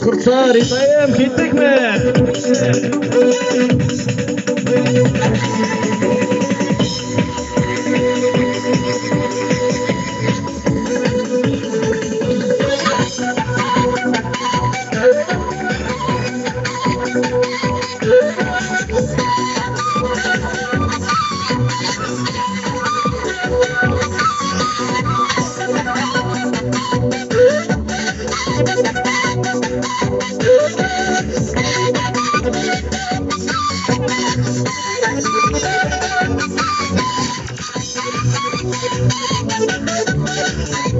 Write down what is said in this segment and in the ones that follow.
Kurczary, tajem, hitykmer! Thank you.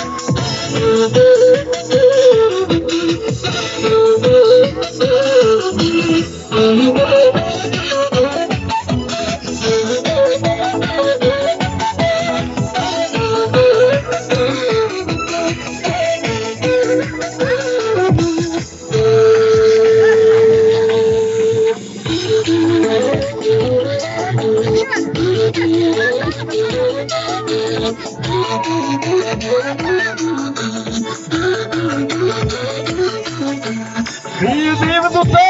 Thank you. E do pé!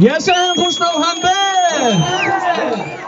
Yes, Gustavo Rambé!